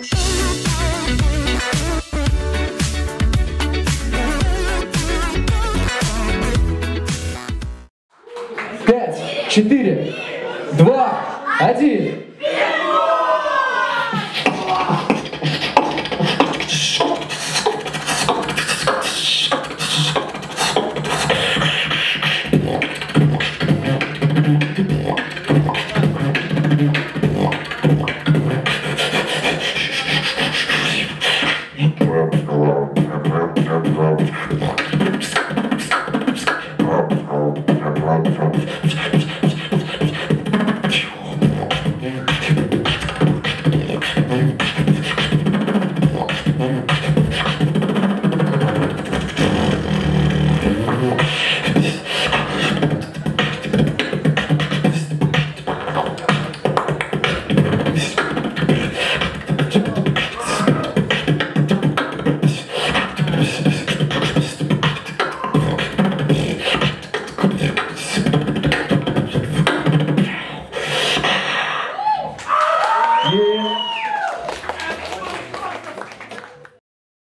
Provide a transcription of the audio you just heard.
Пять, четыре, два, один. Yeah. Yeah.